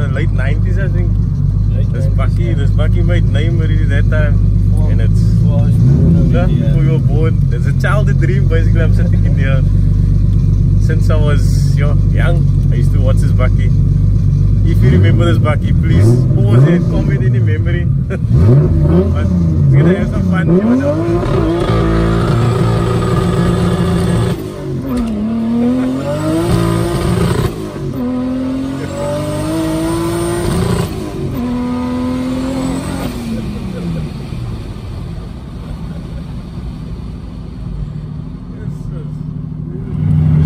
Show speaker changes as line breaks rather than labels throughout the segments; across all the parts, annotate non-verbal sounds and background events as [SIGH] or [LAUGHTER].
the late 90s I think. This bakkie, this bakkie made name already that time. And it's yeah, before you were born. It's a childhood dream basically I'm sitting in here. Since I was you know, young, I used to watch this bakkie. If you remember this bakkie, please pause and comment any memory. [LAUGHS] but we're gonna have some fun. You know?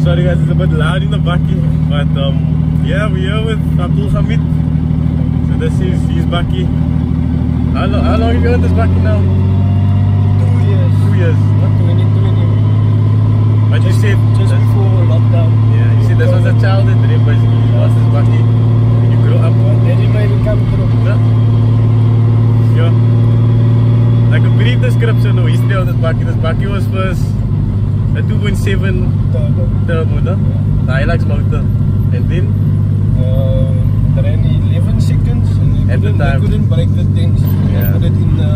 Sorry guys, it's a bit loud in the bakkie, but um, yeah, we're here with Abdul Hamid. So this is his bakkie. How, lo how long have you owned this bakkie now?
Two years.
Two years.
Not 2020.
But you said,
Just before lockdown.
yeah, you said this was a childhood dream, basically. You lost this bakkie when you grew up.
That is my income through.
Yeah. Yeah. Like a brief description of history of this bakkie. This bakkie was first a 2.7 turbo, no? The Hilux motor. And then
Uh, ran 11 seconds and
At the
couldn't,
time.
I couldn't break the things.
Yeah.
I put it in the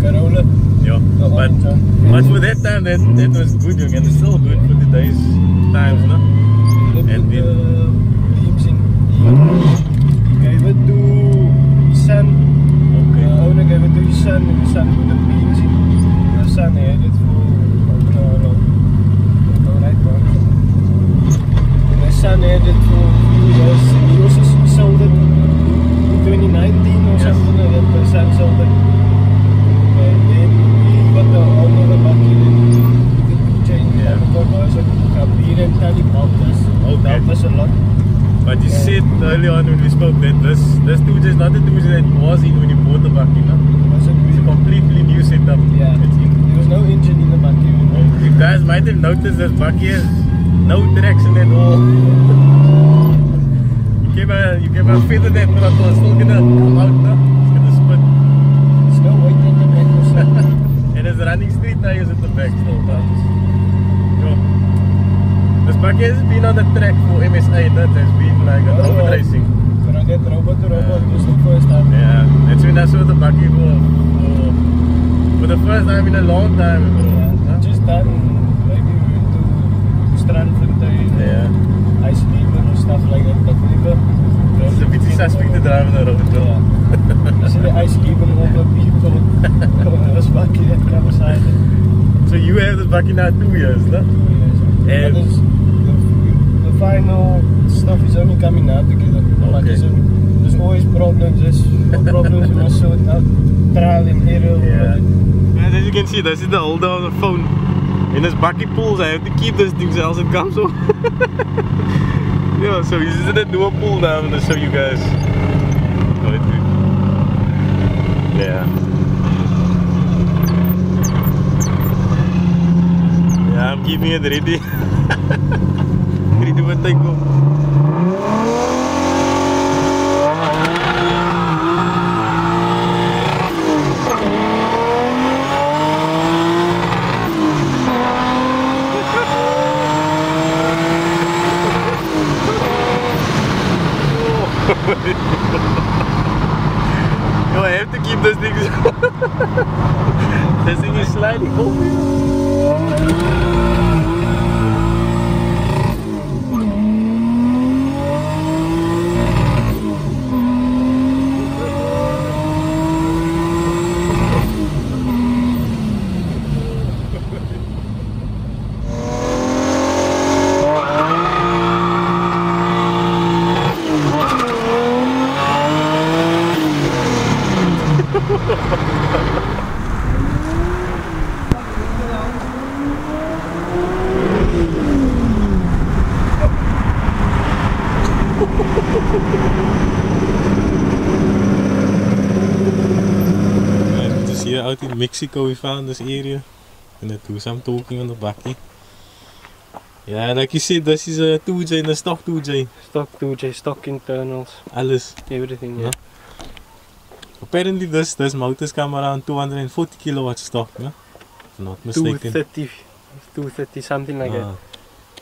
Corolla.
Yeah,
The
but, but for that time, that, that was good, young, and it's still good for today's times, no? And then-
the beams in. He gave it to his son.
Okay.
The owner gave it to his son and his son put beams in. The son had it for I don't know how long. Alright, man. And the son had it for a few years. and He also s- sold it in 2019 or
Yes.
something like that. The son sold it. And then he got the owner of the bucket and he could change
Yeah.
the conversion. Kabir and Tali helped us.
Okay.
Helped us a lot.
But you
Yeah.
said early on when we spoke that this this two is not the two that was in when you bought the bakkie, no?
Wasn't
It's a
really-
completely new setup.
Yeah.
It's in.
There was no engine in the bucket.
And you guys might have noticed this bakkie has no traction at all. you keep a you keep a feather that throttle, it's still gonna come out, no? It's gonna spin.
No weight in the back or something. [LAUGHS]
and it's running street tires at the back still, no? Yo. This bakkie has been on the track for MSA? It has been like a
Oh,
robot
uh,
racing.
When I get robot to robot,
Yeah.
it was the first time.
Yeah, that's when I saw the bakkie for, for, for the first time in a long time.
Yeah, Done, maybe we went to Strandfontein,
Yeah.
Ice Haven or stuff like that, but never.
It's a bit to drive the road.
Yeah. You see the Ice people. Side.
So you have this bakkie now two years, no? And-
the, the final stuff is only coming out together. Like
Okay.
there's, a, there's always problems, there's problems you must sort out. Trial and error.
Yeah. And as you can see, this is the on the phone. In this bucket pulls, I have to keep this thing else it comes off. yeah, so this is the dual pull now. I'm gonna show you guys. Oh, do. Yeah. Yeah, I'm keeping it ready. [LAUGHS] ready when they go. [LAUGHS] Yo, I have to keep those things. [LAUGHS] this thing is sliding oh, over. Just here out in Mexico we found this area and it do some talking on the bakkie. Yeah, like you said, this is a 2J and a stock 2J.
Stock 2J, stock internals,
Alles.
everything.
Yeah. Apparently this this motors come around 240 kilowatts stock, no? If I'm not mistaken.
230, 230 something like that.
Ah,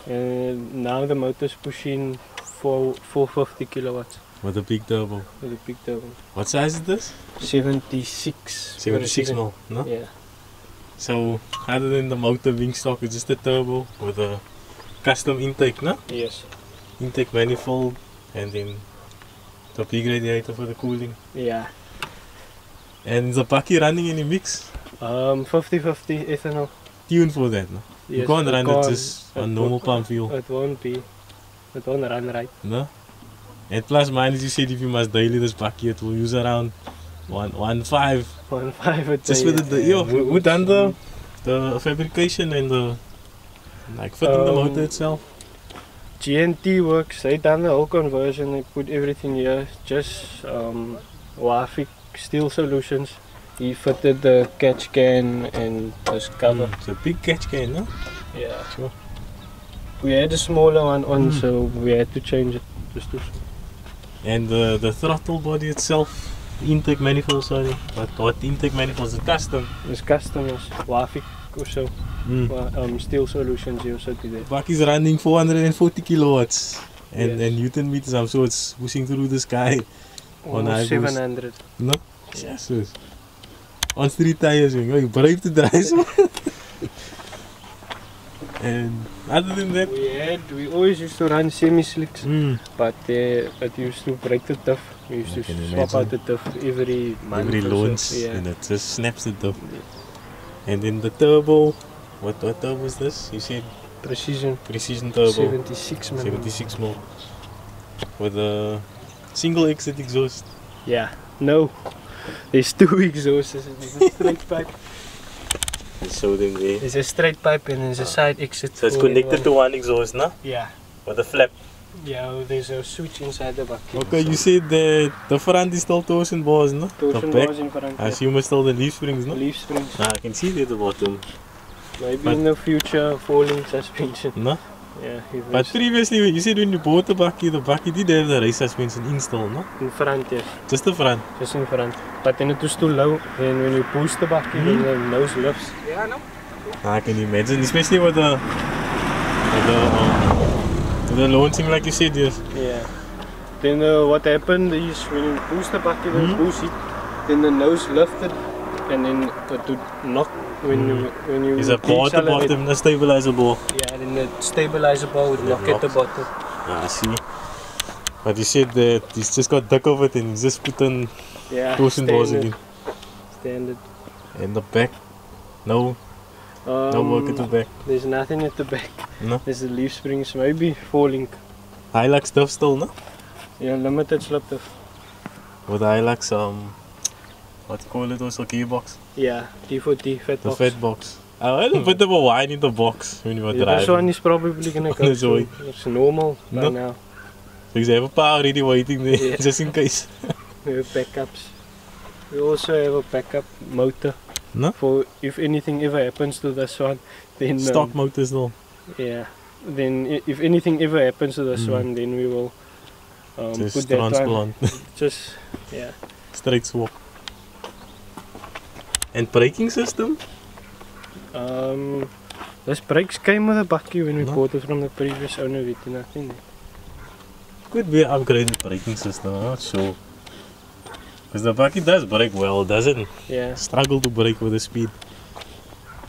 Uh, now the motor's pushing four, 450 kilowatts
with a big turbo.
with a big turbo.
What size is this?
76.
76 mil, no?
Yeah.
So other than the motor being stock, it's just a turbo with a custom intake, no?
Yes.
Intake manifold and then the big radiator for the cooling.
Yeah.
And the bakkie running any mix?
Um, 50-50 ethanol.
Tune for that, no? you can't run it
can't-
just on normal pump fuel,
It won't be. It won't run right.
no? And plus minus you said if you must daily this bakkie it will use around one one five
One five a day.
just with the,
yeah.
yo, who, done the the fabrication and the like fitting the motor
Um,
itself?
GNT works. They done the whole conversion. They put everything here. Just um, Wafik Steel Solutions. He fitted the catch can and this cover.
Mm, it's a big catch can, no?
Yeah.
Sure.
We had a smaller one on,
Mm.
so we had to change it. Just to
And the the throttle body itself, intake manifold, sorry, but what intake manifold is a custom.
It's customers, Wafik or so.
Mm.
Um, Steel Solutions here, so today.
Bakkie's running 440 kilowatts. And,
Yes.
and Newton meters, I'm sure it's pushing through the sky. On
Almost
highways.
700.
No? Jesus. On street tires, you know, brave to drive. and other than that,
We had, we always used to run semi-slicks,
mm,
but uh, it used to break the diff. We used
I
to swap
imagine.
out the diff every month.
every
or so. Yeah.
and it just snaps it up. And then the turbo, what, what turbo is this? You said
Precision.
precision turbo.
76 man.
76 mil. With a single exit exhaust.
Yeah. No. There's two [LAUGHS] exhausts. There's a straight pipe.
Let's show them there.
There's a straight pipe and there's a side exit.
So it's
for
connected to one exhaust, no?
Yeah.
With a flap.
Yeah, there's a switch inside the bucket.
Okay, you said that the front is still torsion bars, no?
Torsion
the back,
bars in front.
I
yeah.
assume it's still the leaf springs, no?
Leaf springs.
Ah, I can see there at the bottom.
Maybe
But-
in the future, falling suspension.
No?
Yeah. if
But previously, when you said when you bought the bakkie, the bakkie did have the race suspension installed, no?
in front, yes.
Just the front.
Just in front. But then it was too low. And when you push the bucket, then the nose lifts.
I can imagine, especially with the with the, um, with the launching, like you said, yes.
Yeah. Then uh, what happened is when you push the bucket and
Mhm.
push it, then the nose lifted and then would knock when you when you
Is a bar at the bottom, the stabilizer bar.
Yeah, then the stabilizer bar would knock at the bottom.
Ah, I see. But you said that he's just got duck of it and he's just put on
Yeah.
bars
standard,
again.
Standard.
And the back, no,
Um,
no work at the back.
There's nothing at the back.
No.
There's the leaf springs, maybe falling.
Hilux stuff still, no?
Yeah, limited slip diff.
With Hilux, um, what you call it also, gearbox?
Yeah, D-4D, fat
The
box.
fat box. I a bit of a wine in the box when you were
Yeah, this one is probably gonna [LAUGHS]
On
go
its way.
through. It's normal by
No.
now.
Because they have a power already waiting there,
Yeah. [LAUGHS]
just in case. [LAUGHS]
We have backups. We also have a backup motor.
No?
For if anything ever happens to this one, then
Stock
um,
motors though.
yeah. Then if anything ever happens to this
Mm.
one, then we will um,
Just
put that one. Just yeah.
Straight swap. And braking system?
Um, this brakes came with a bakkie when we
No?
bought it from the previous owner. We did nothing.
Could be upgraded braking system, I'm not sure. Because the bakkie does brake well, doesn't
Yeah.
struggle to brake with the speed.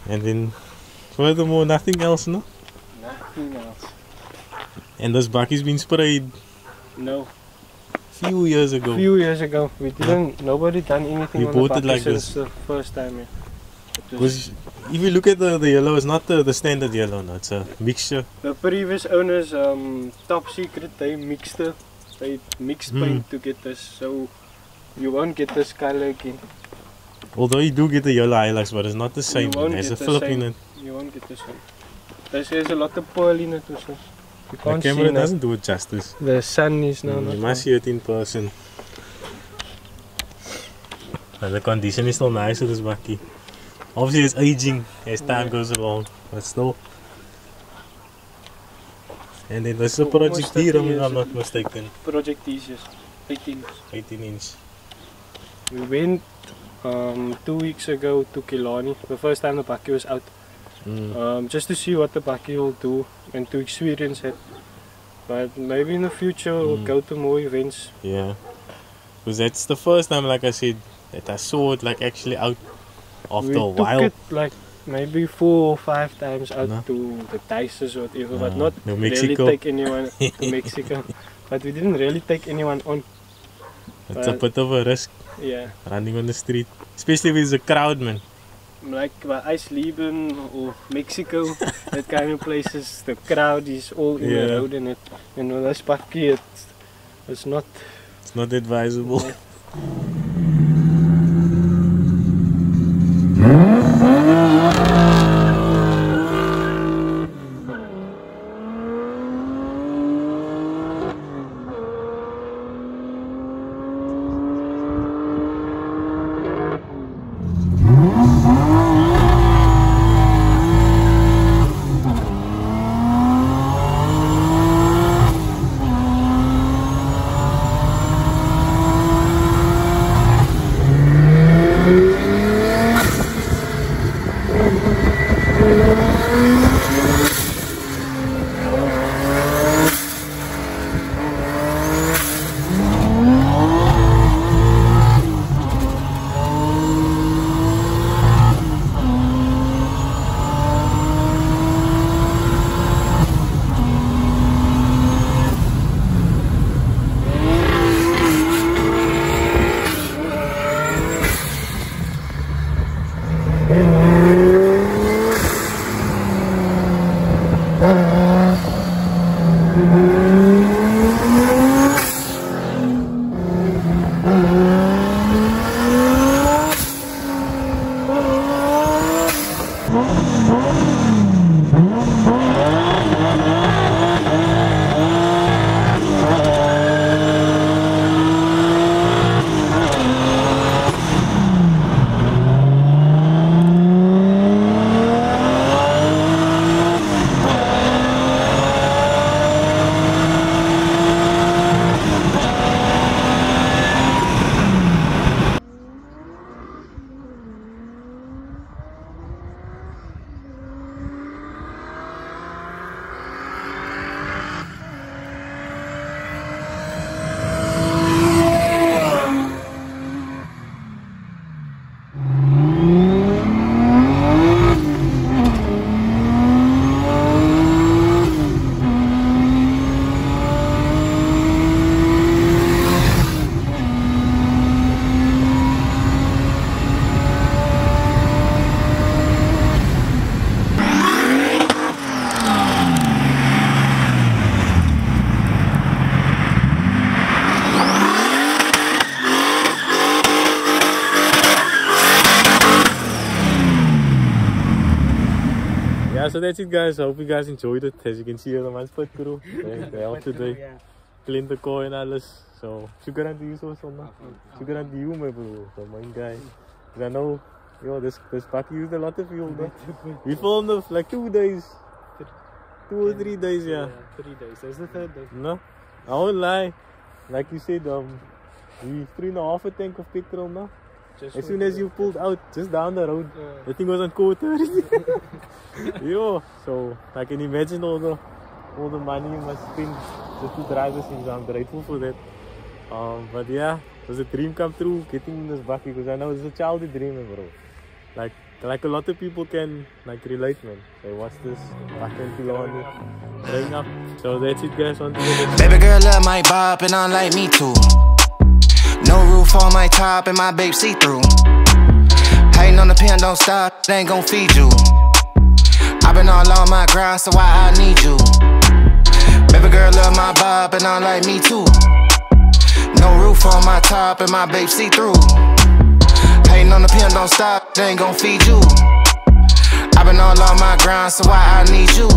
And then, furthermore, nothing else, no?
Nothing else.
And this bakkie's been sprayed
No.
Few years ago.
A few years ago, we didn't. Nobody done anything
We
on
bought
the
it like
since
this.
the first time. Yeah.
Because if you look at the, the yellow, it's not the, the standard yellow, no, it's a mixture.
The previous owners, um, top secret, they mixed it. They mixed
Mm.
paint to get this, so you won't get this color again.
Although you do get the yellow Hilux, but it's not the same. There's a
the same.
in it.
You won't get this one. This has a lot of pearl in it also. You
The
can't see
camera doesn't do it justice.
The sun is now
Mm, you must see it in person. And the condition is still nice with this bakkie. Obviously it's aging as time
Yeah.
goes along, but still. And then there's a Project
30
if I'm not mistaken.
Project Theseus, 18.
18 inch.
we went um, two weeks ago to Killarney. The first time the bakkie was out.
Mm.
Um, just to see what the bakkie will do and to experience it. But maybe in the future we'll
Mm.
go to more events.
Yeah. Because that's the first time, like I said, that I saw it like actually out after
we
a
took
while.
it like maybe four or five times out
No.
to the Dices or whatever, but
Ah,
not
no,
really take anyone [LAUGHS] to Mexico. But we didn't really take anyone on.
It's a bit of a risk
Yeah.
running on the street. Especially with the crowd, man.
Like by Eisleben or Mexico, that kind of places, the crowd is all in
Yeah.
the road and it, and with this bakkie, it's, it's not.
It's not advisable. So that's it, guys. I hope you guys enjoyed it. As you can see, the man's split crew. [LAUGHS] They, helped today. Clean the car and alles. So, shukran to you so so much. Uh, uh, uh. Shukran to you, my bro. The main guy. 'Cause I know, yo, this this bakkie used a lot of fuel. No? We filmed it for like two days. Two or three days, yeah.
Three days. That's the third day.
No, I won't lie. Like you said, um, we three and a half a tank of petrol, no?
Just
As soon as you pulled out, just down the road,
Yeah.
the thing was on quarter. [LAUGHS] Yo, so I can imagine all the all the money you must spend just to drive this thing. So I'm grateful for that. Um, but yeah, it was a dream come true getting in this bakkie because I know it's a childhood dream, bro. Like like a lot of people can like relate, man. They watch this back on Killarney growing up. So that's it, guys. On the.
Baby girl love my bop and I like me too. No roof on my top and my babe see through. Hating on the pen, don't stop, they ain't gon' feed you. i been all on my grind, so why I need you? Baby girl love my bop and I like me too. No roof on my top and my babe see through. Hating on the pen, don't stop, they ain't gon' feed you. i been all on my grind, so why I need you?